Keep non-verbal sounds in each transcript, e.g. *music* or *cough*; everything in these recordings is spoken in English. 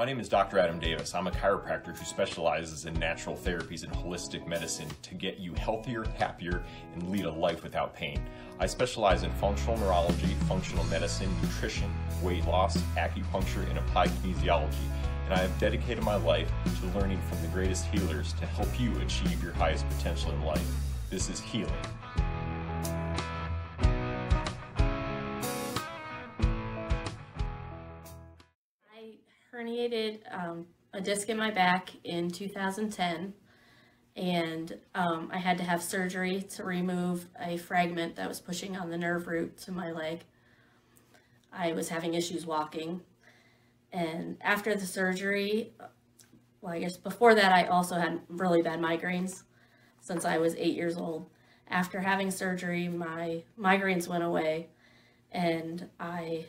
My name is Dr. Adam Davis. I'm a chiropractor who specializes in natural therapies and holistic medicine to get you healthier, happier, and lead a life without pain. I specialize in functional neurology, functional medicine, nutrition, weight loss, acupuncture, and applied kinesiology. And I have dedicated my life to learning from the greatest healers to help you achieve your highest potential in life. This is healing. Herniated um, a disc in my back in 2010 and um, I had to have surgery to remove a fragment that was pushing on the nerve root to my leg. I was having issues walking and after the surgery, well I guess before that I also had really bad migraines since I was eight years old. After having surgery, my migraines went away and I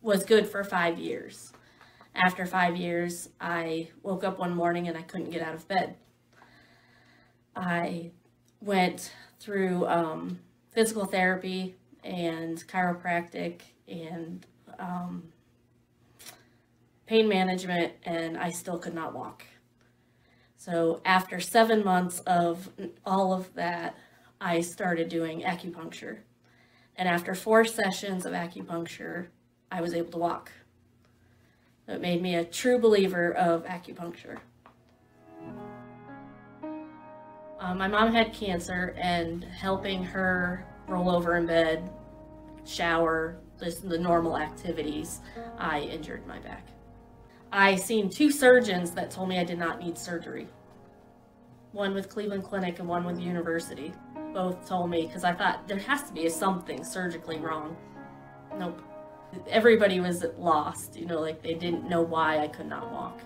was good for five years after five years, I woke up one morning and I couldn't get out of bed. I went through um, physical therapy and chiropractic and um, pain management, and I still could not walk. So after seven months of all of that, I started doing acupuncture. And after four sessions of acupuncture, I was able to walk. It made me a true believer of acupuncture. Uh, my mom had cancer and helping her roll over in bed, shower, just the normal activities, I injured my back. I seen two surgeons that told me I did not need surgery. One with Cleveland Clinic and one with University. Both told me because I thought there has to be something surgically wrong. Nope everybody was lost, you know, like they didn't know why I could not walk.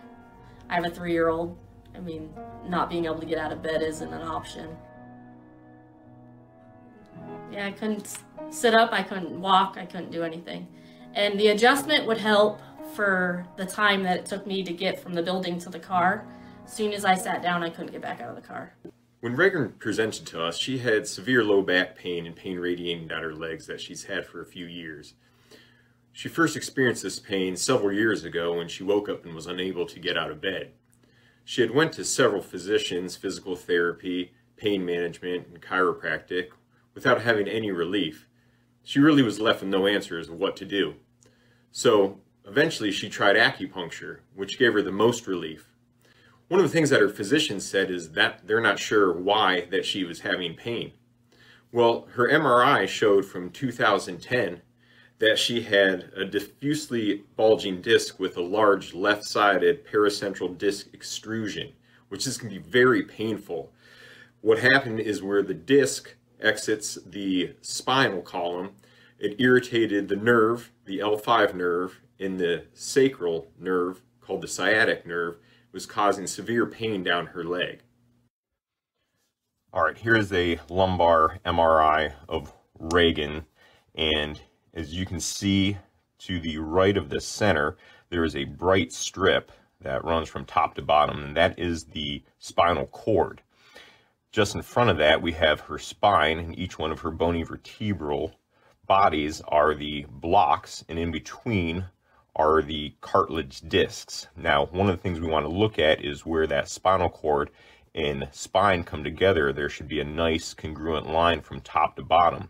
I have a three year old. I mean, not being able to get out of bed isn't an option. Yeah, I couldn't sit up, I couldn't walk, I couldn't do anything. And the adjustment would help for the time that it took me to get from the building to the car. As soon as I sat down, I couldn't get back out of the car. When Regan presented to us, she had severe low back pain and pain radiating down her legs that she's had for a few years. She first experienced this pain several years ago when she woke up and was unable to get out of bed. She had went to several physicians, physical therapy, pain management, and chiropractic without having any relief. She really was left with no answers of what to do. So eventually she tried acupuncture, which gave her the most relief. One of the things that her physician said is that they're not sure why that she was having pain. Well, her MRI showed from 2010 that she had a diffusely bulging disc with a large left-sided paracentral disc extrusion, which is going to be very painful. What happened is where the disc exits the spinal column, it irritated the nerve, the L5 nerve, in the sacral nerve called the sciatic nerve, was causing severe pain down her leg. All right, here's a lumbar MRI of Regan, and as you can see to the right of the center, there is a bright strip that runs from top to bottom, and that is the spinal cord. Just in front of that, we have her spine, and each one of her bony vertebral bodies are the blocks, and in between are the cartilage discs. Now, one of the things we want to look at is where that spinal cord and spine come together. There should be a nice congruent line from top to bottom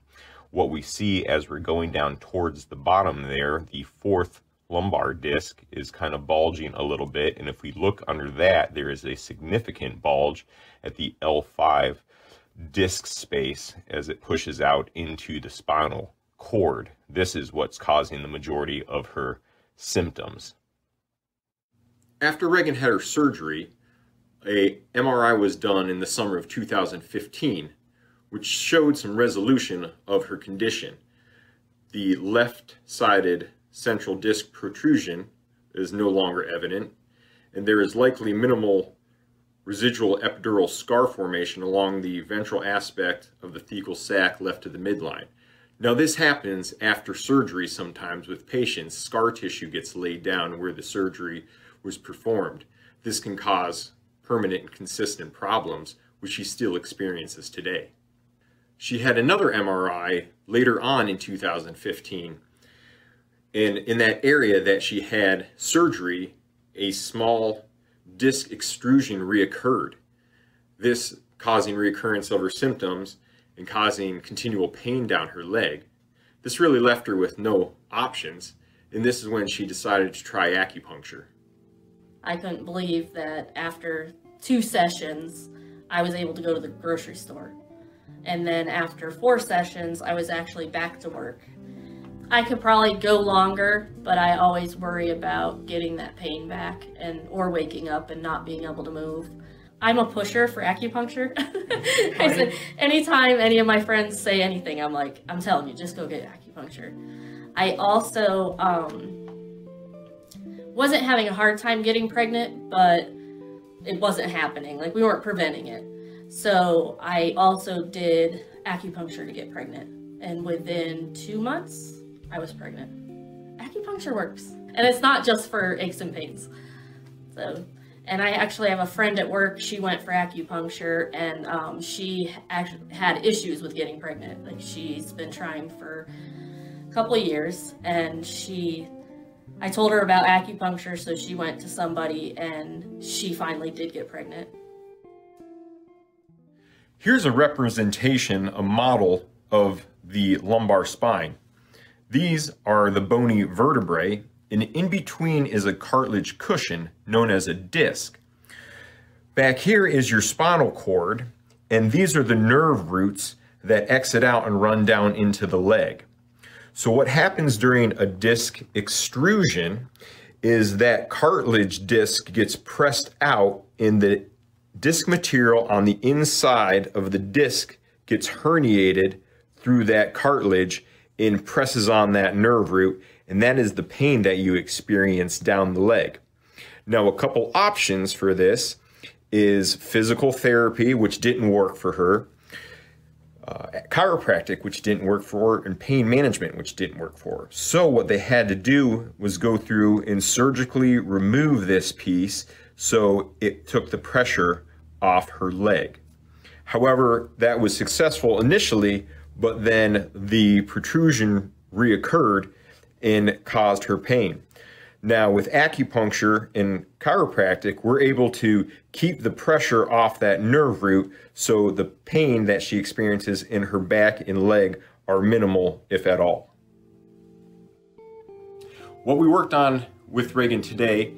what we see as we're going down towards the bottom there, the fourth lumbar disc is kind of bulging a little bit. And if we look under that, there is a significant bulge at the L5 disc space as it pushes out into the spinal cord. This is what's causing the majority of her symptoms. After Regan had her surgery, a MRI was done in the summer of 2015 which showed some resolution of her condition. The left-sided central disc protrusion is no longer evident, and there is likely minimal residual epidural scar formation along the ventral aspect of the thecal sac left to the midline. Now this happens after surgery sometimes with patients. Scar tissue gets laid down where the surgery was performed. This can cause permanent and consistent problems, which she still experiences today. She had another MRI later on in 2015. And in that area that she had surgery, a small disc extrusion reoccurred. This causing reoccurrence of her symptoms and causing continual pain down her leg. This really left her with no options, and this is when she decided to try acupuncture. I couldn't believe that after two sessions, I was able to go to the grocery store. And then after four sessions, I was actually back to work. I could probably go longer, but I always worry about getting that pain back and or waking up and not being able to move. I'm a pusher for acupuncture. *laughs* I said anytime any of my friends say anything, I'm like, I'm telling you, just go get acupuncture. I also um, wasn't having a hard time getting pregnant, but it wasn't happening. Like we weren't preventing it. So I also did acupuncture to get pregnant. And within two months, I was pregnant. Acupuncture works. And it's not just for aches and pains. So, and I actually have a friend at work. She went for acupuncture and um, she actually had issues with getting pregnant. Like she's been trying for a couple of years and she I told her about acupuncture, so she went to somebody and she finally did get pregnant. Here's a representation, a model of the lumbar spine. These are the bony vertebrae, and in between is a cartilage cushion known as a disc. Back here is your spinal cord, and these are the nerve roots that exit out and run down into the leg. So what happens during a disc extrusion is that cartilage disc gets pressed out and the disc material on the inside of the disc gets herniated through that cartilage and presses on that nerve root and that is the pain that you experience down the leg. Now a couple options for this is physical therapy which didn't work for her uh, chiropractic, which didn't work for her, and pain management, which didn't work for her. So what they had to do was go through and surgically remove this piece so it took the pressure off her leg. However, that was successful initially, but then the protrusion reoccurred and caused her pain. Now, with acupuncture and chiropractic, we're able to keep the pressure off that nerve root so the pain that she experiences in her back and leg are minimal, if at all. What we worked on with Regan today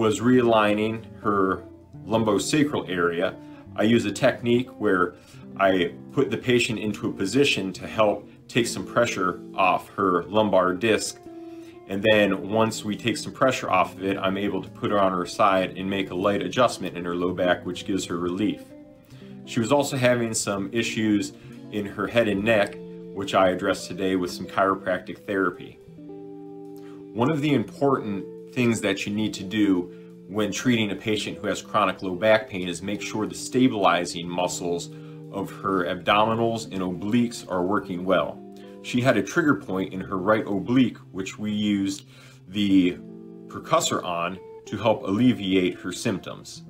was realigning her lumbosacral area. I use a technique where I put the patient into a position to help take some pressure off her lumbar disc and then once we take some pressure off of it, I'm able to put her on her side and make a light adjustment in her low back, which gives her relief. She was also having some issues in her head and neck, which I addressed today with some chiropractic therapy. One of the important things that you need to do when treating a patient who has chronic low back pain is make sure the stabilizing muscles of her abdominals and obliques are working well she had a trigger point in her right oblique, which we used the percussor on to help alleviate her symptoms.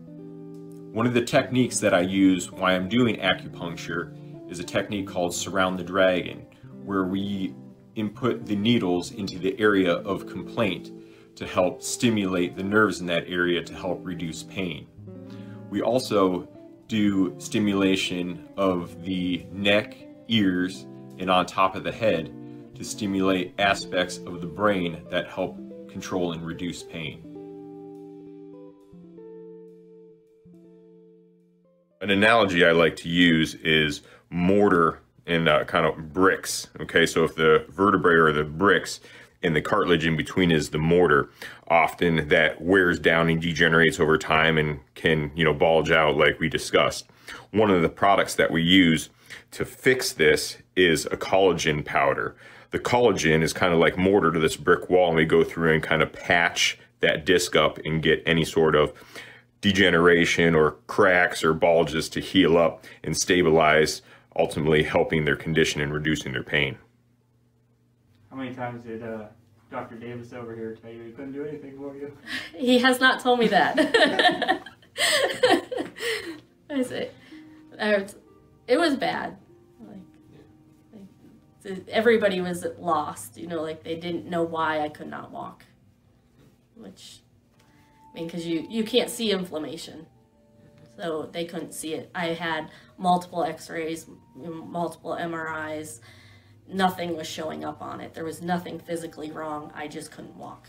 One of the techniques that I use while I'm doing acupuncture is a technique called surround the dragon, where we input the needles into the area of complaint to help stimulate the nerves in that area to help reduce pain. We also do stimulation of the neck, ears, and on top of the head to stimulate aspects of the brain that help control and reduce pain. An analogy I like to use is mortar and uh, kind of bricks. Okay, so if the vertebrae are the bricks and the cartilage in between is the mortar, often that wears down and degenerates over time and can, you know, bulge out like we discussed. One of the products that we use to fix this is a collagen powder. The collagen is kind of like mortar to this brick wall and we go through and kind of patch that disc up and get any sort of degeneration or cracks or bulges to heal up and stabilize, ultimately helping their condition and reducing their pain. How many times did uh, Dr. Davis over here tell you he couldn't do anything for you? *laughs* He has not told me that. *laughs* I say, it was bad. Like, like, everybody was lost. You know, like they didn't know why I could not walk, which I mean, because you, you can't see inflammation. So they couldn't see it. I had multiple x rays, multiple MRIs. Nothing was showing up on it. There was nothing physically wrong. I just couldn't walk.